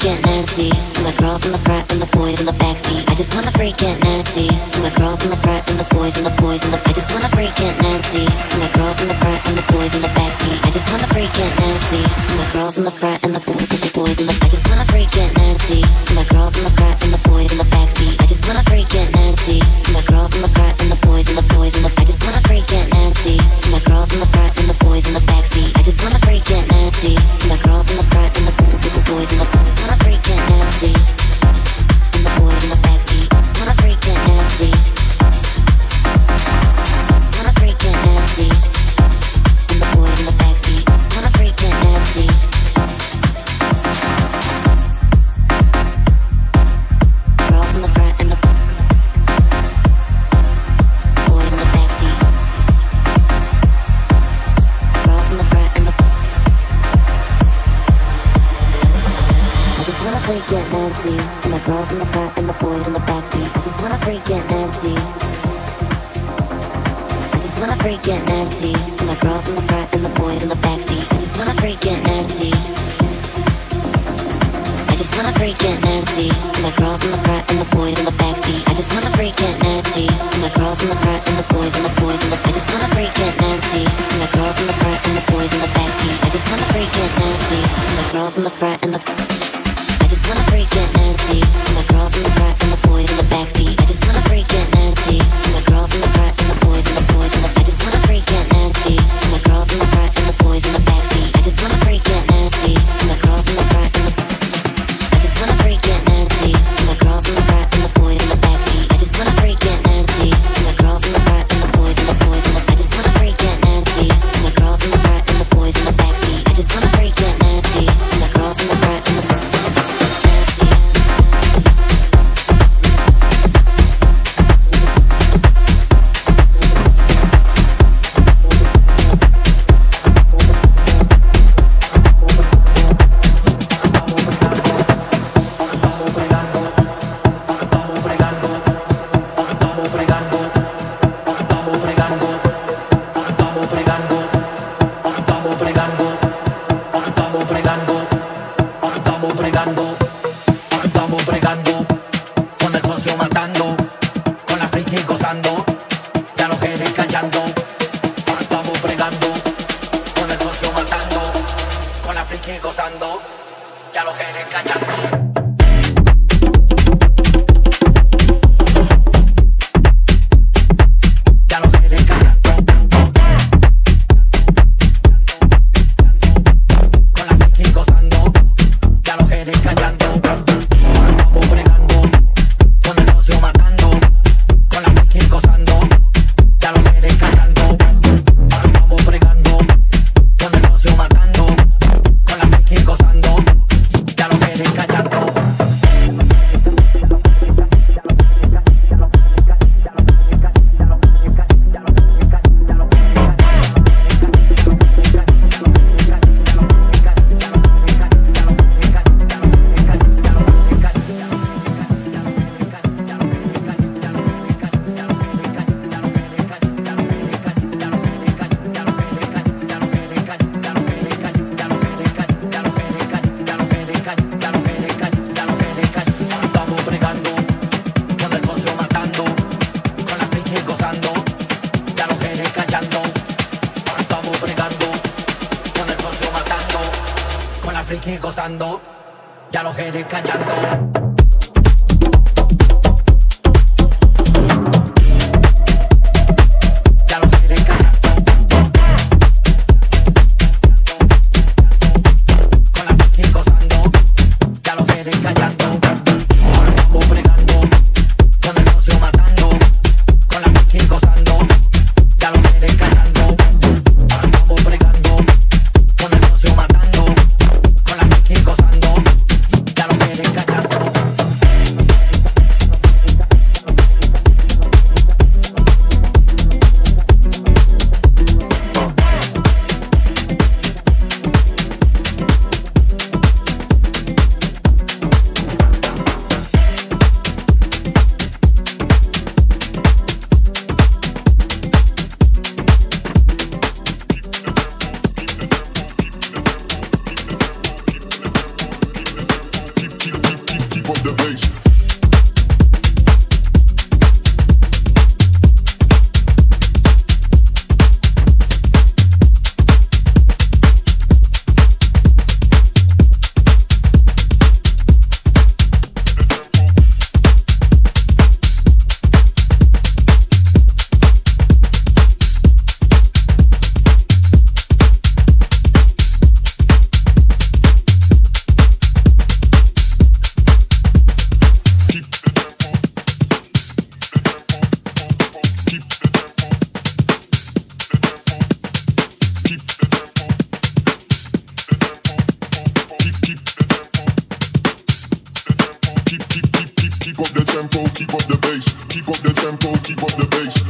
freaking nasty. To my girls in the front and the boys in the backseat. I just wanna freaking nasty. To my girls in the front and the boys in the boys in the. I just wanna freaking nasty. To my girls in the front and the boys in the backseat. I just wanna freaking nasty. To my girls in the front and the boys in the boys in the. I just wanna freaking nasty. To my girls in the front and the boys in the backseat. I just wanna freaking nasty. To my girls in the front and the boys in the boys in the. I just wanna freaking nasty. To my girls in the front and the boys in the backseat. I just wanna freaking nasty. My girls in the front and the always look on a freaking sea. friki gozando, ya los genes callando.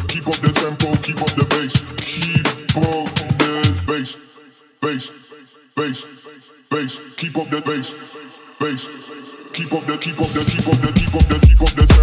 Keep up the tempo, keep up the bass. Keep up the bass. Bass, bass, bass. Keep up the bass. Bass. Keep up the, keep up the, keep up the, keep up the, keep up the.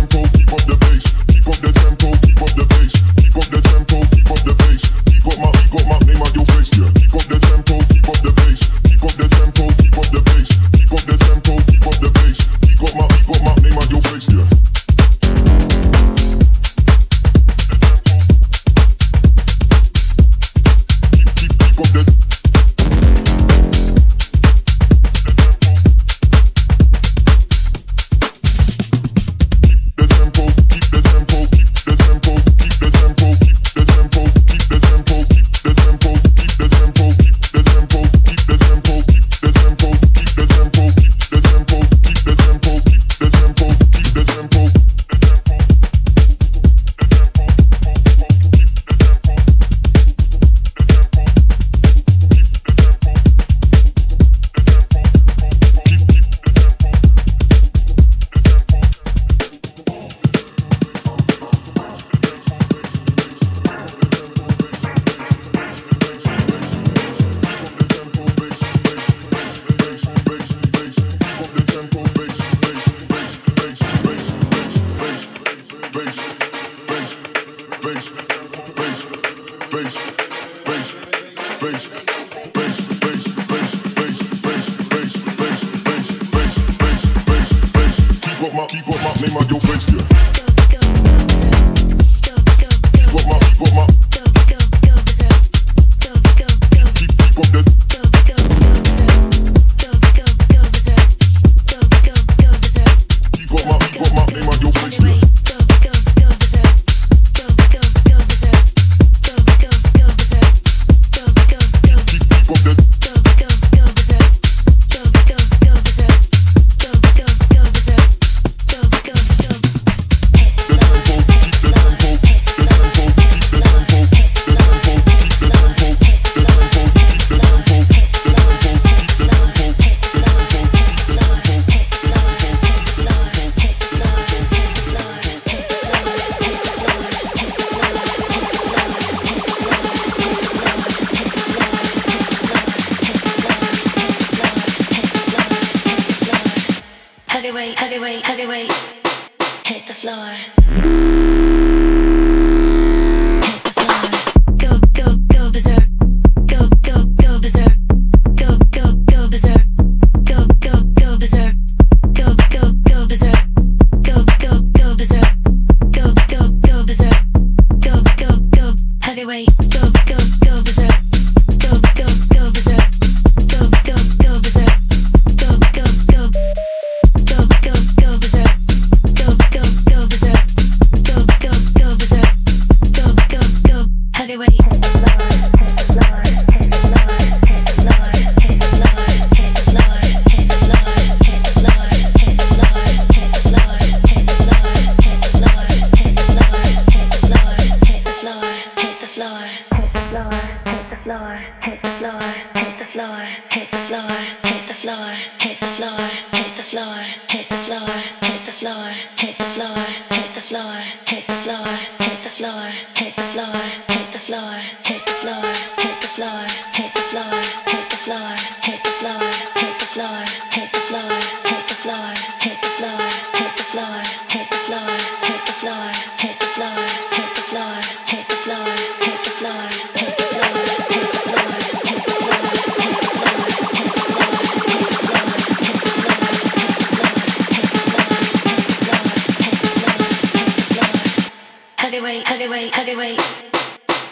heavyweight, heavyweight, heavyweight.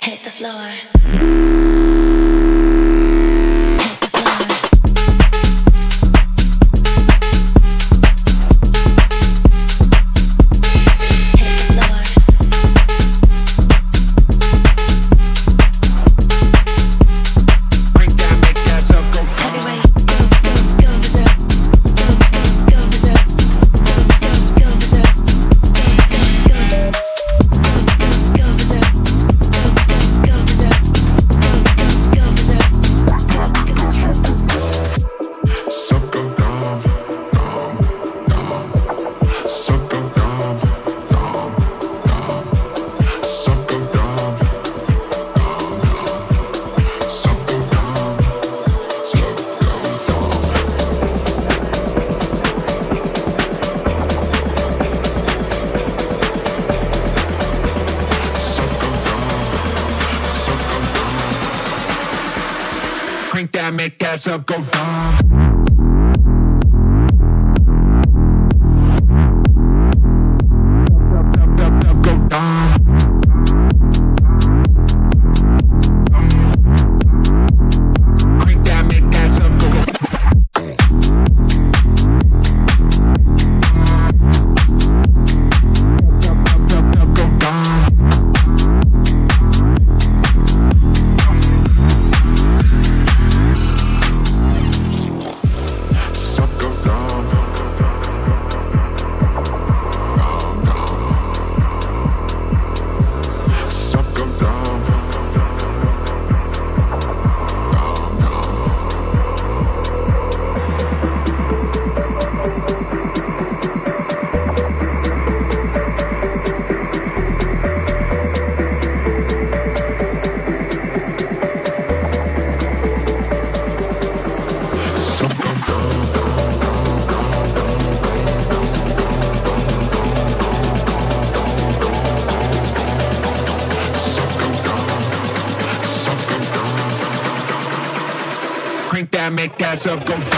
Hit the floor. Up go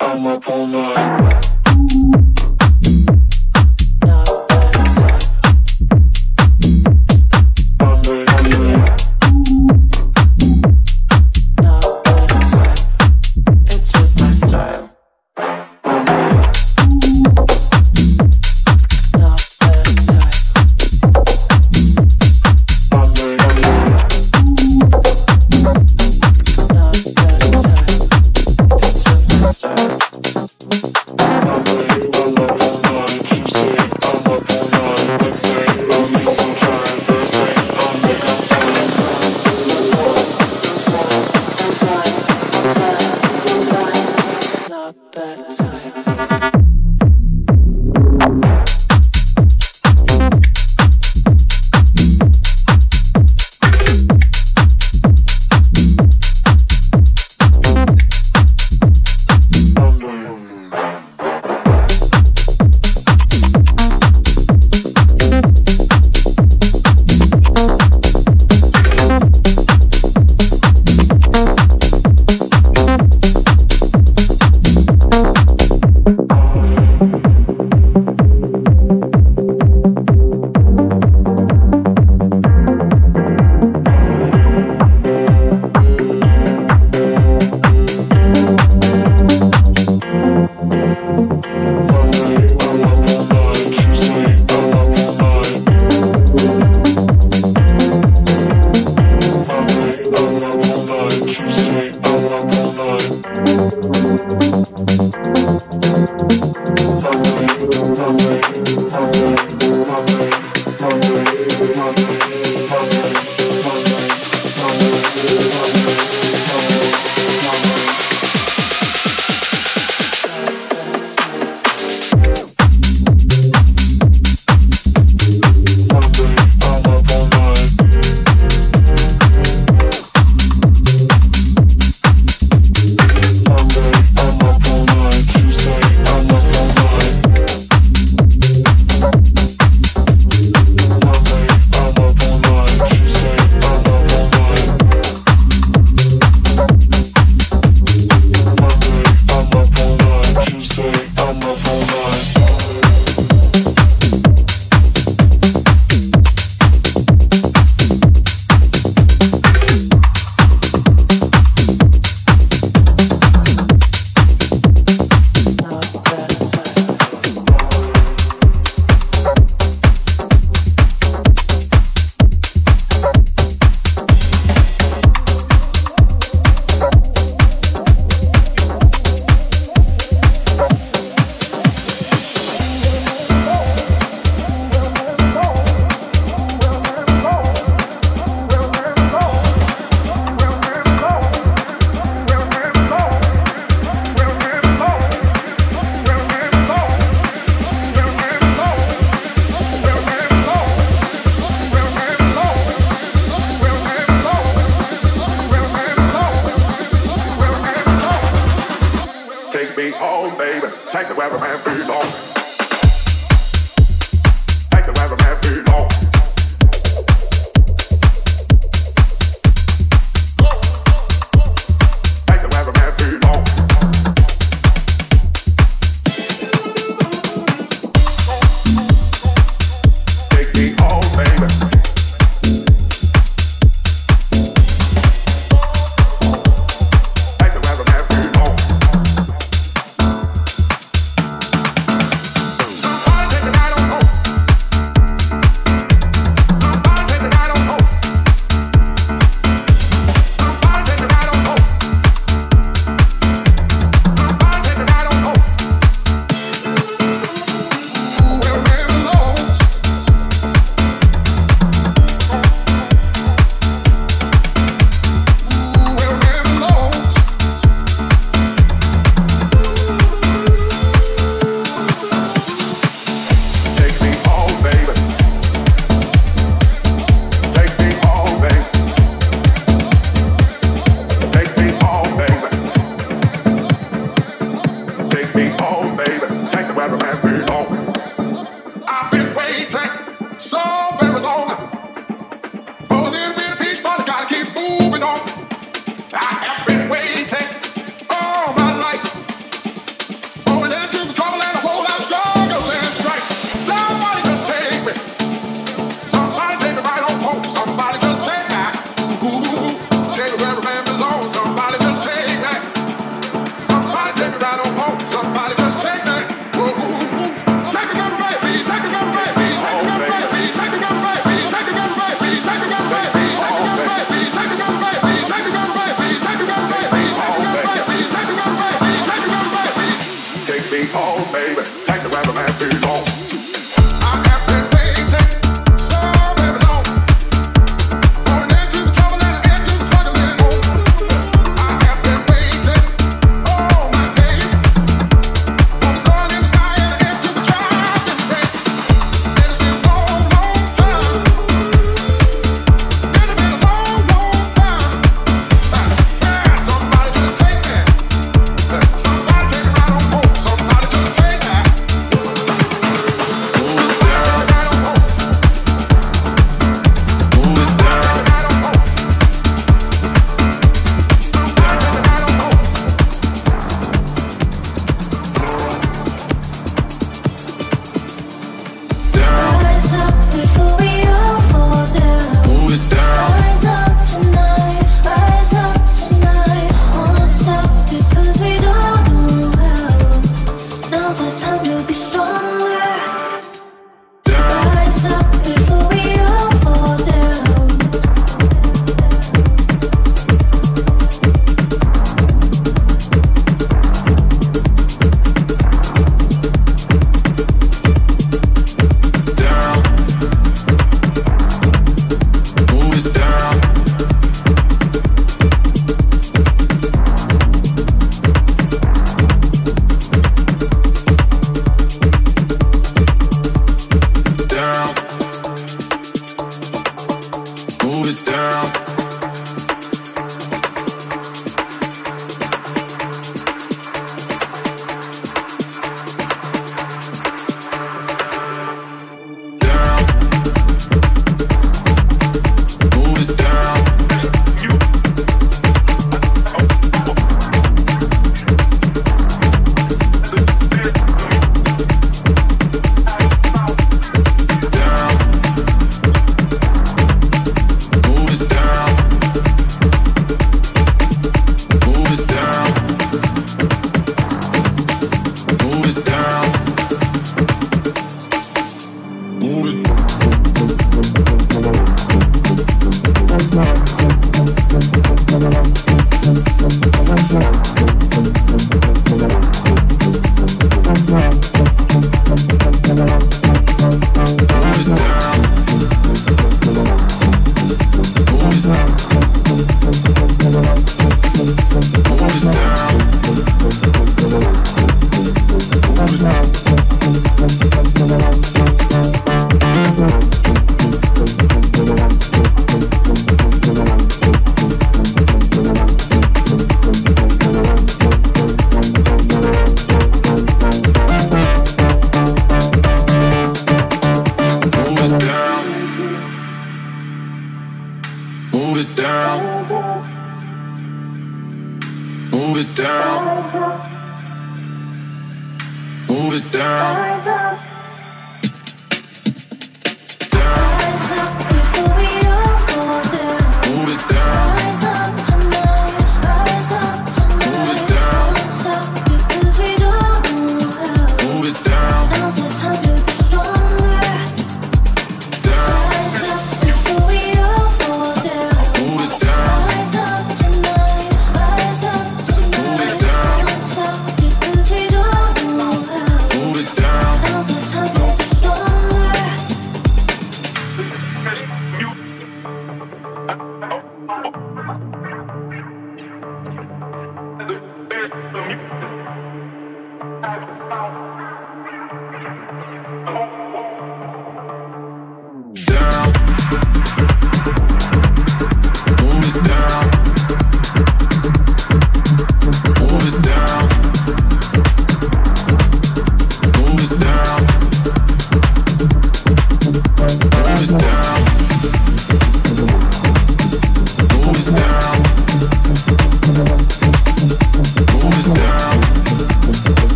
I'm up all night.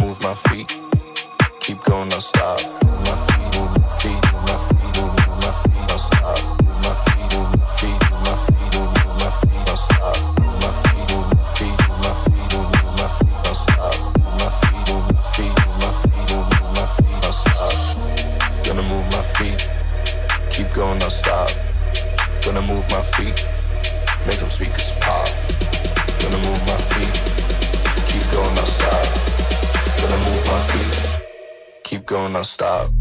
Move my feet, keep going, I'll stop. Move my feet, move my feet, move my feet, move, my feet. Move my feet, move I'll stop. Move my move my feet, move my feet, move, my feet. Move my feet, I'll stop. Gonna move my feet, keep going, I'll stop. Gonna move my feet, make them speakers pop. Gonna move my feet, keep going, I'll stop. Move my feet, keep going, I'll stop.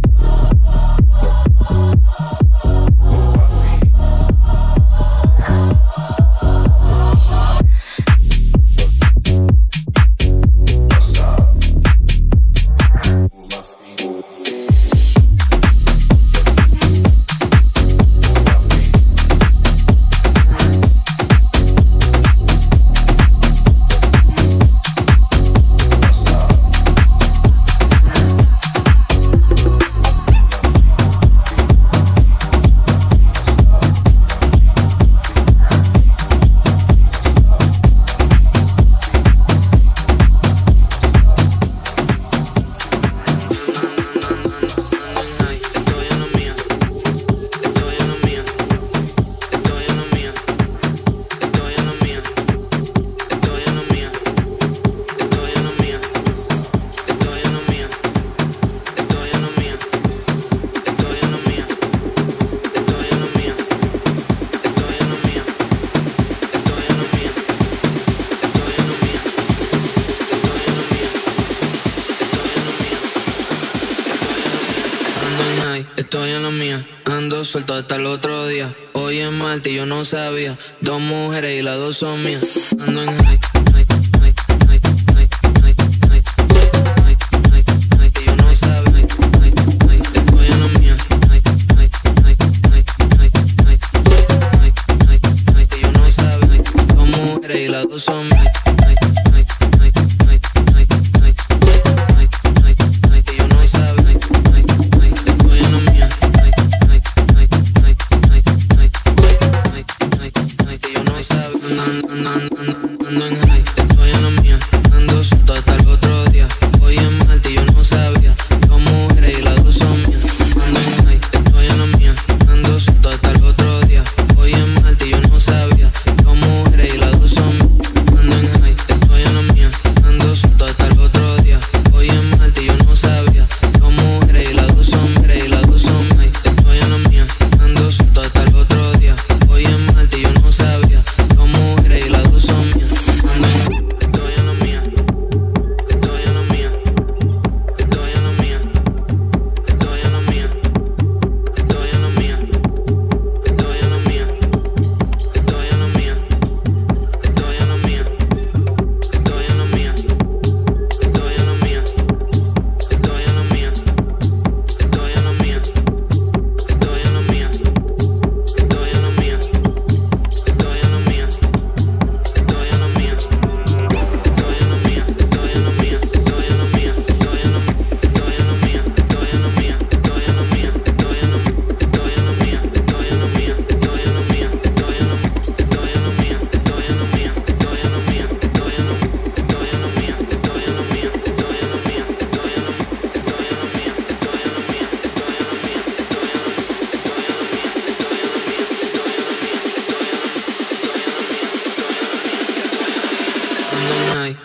todos son míos.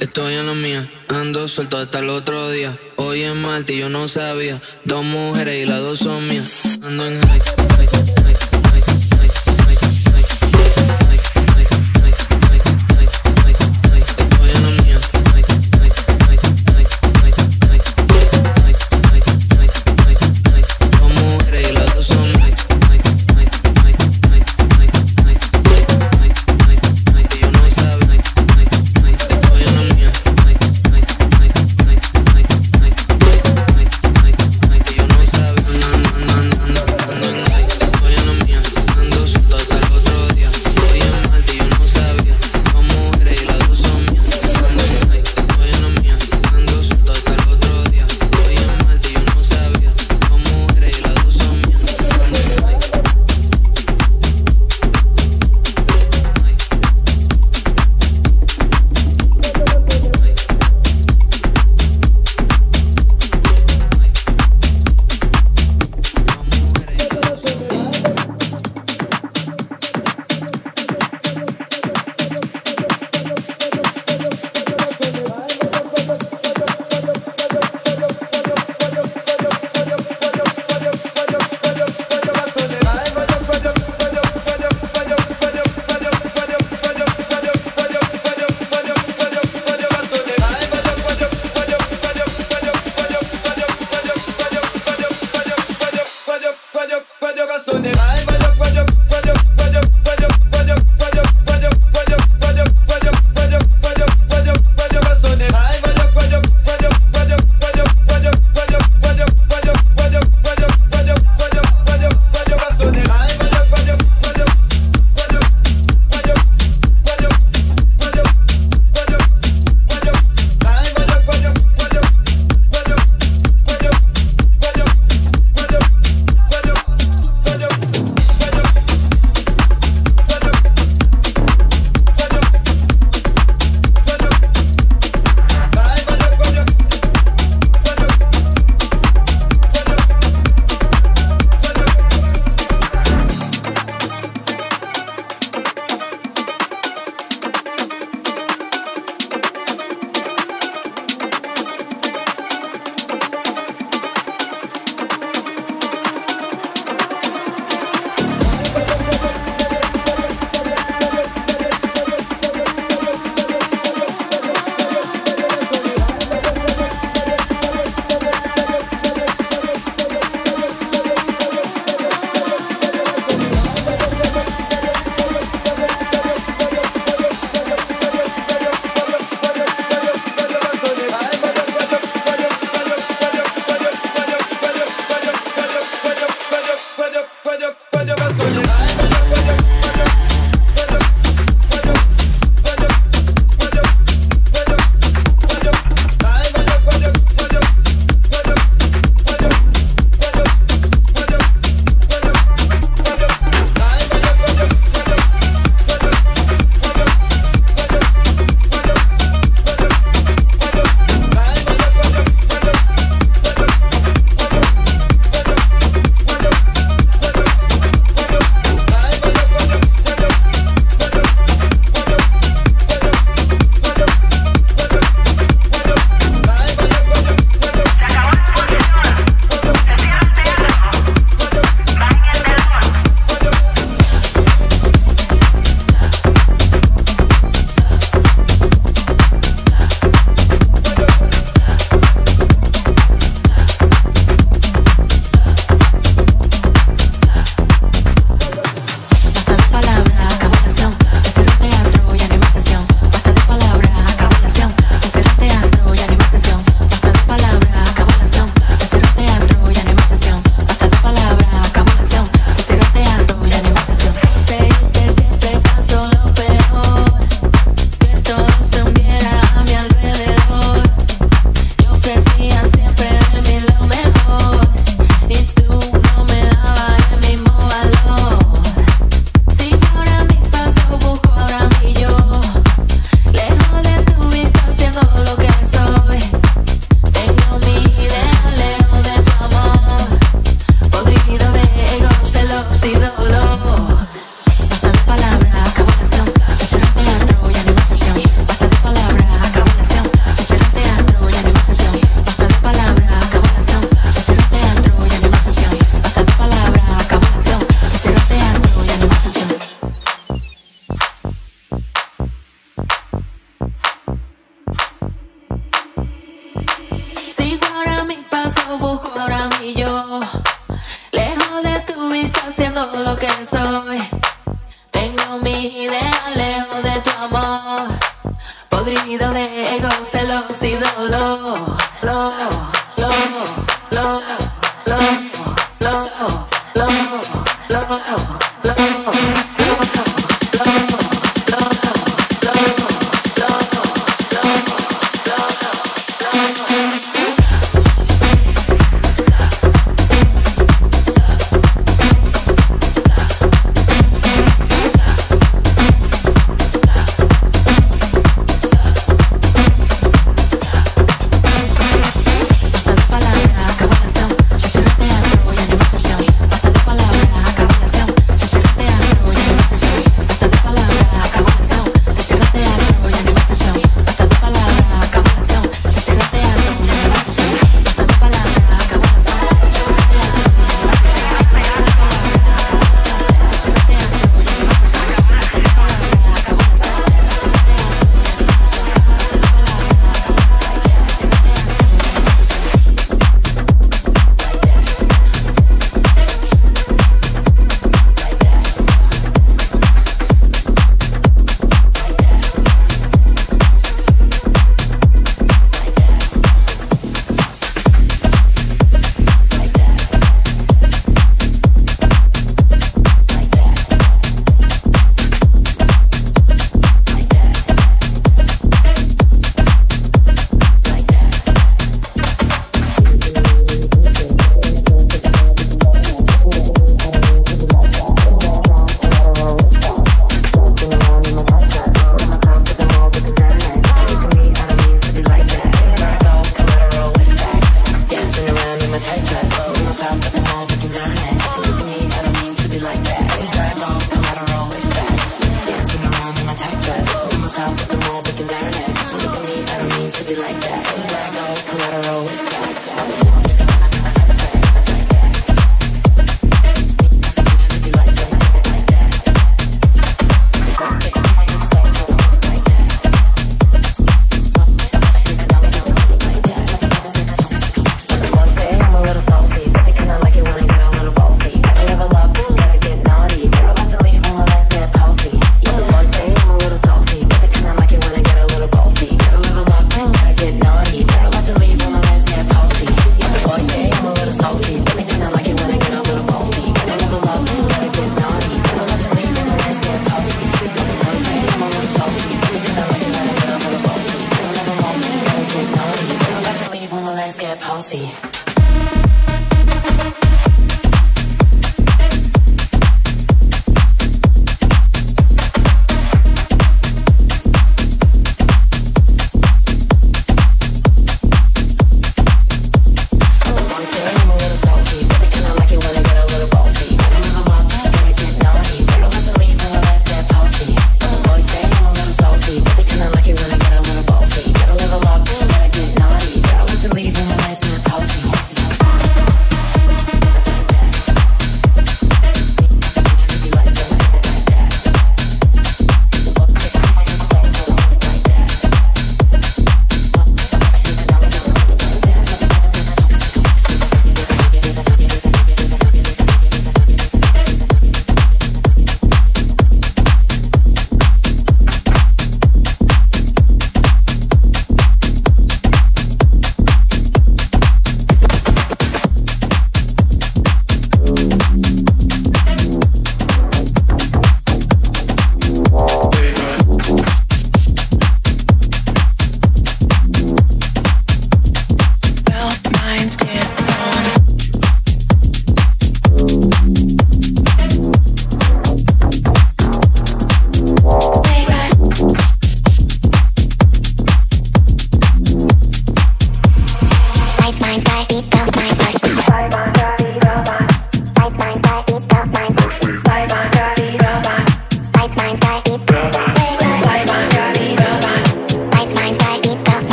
estoy en la mía. Ando suelto hasta el otro día. Hoy es martes y yo no sabía. Dos mujeres y las dos son mías. Ando en high.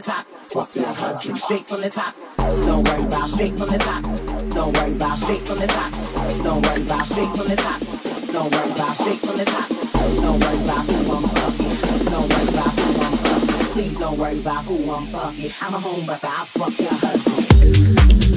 The top. Fuck your husband, straight from the top. Don't worry about straight from the top. Don't worry about straight from the top. Don't worry about straight from the top. Don't worry about straight from the top. Don't worry about who I'm fucking. Don't worry about who I'm fucking. Please don't worry about who I'm fucking. I'm a home wrecker. I fuck your husband.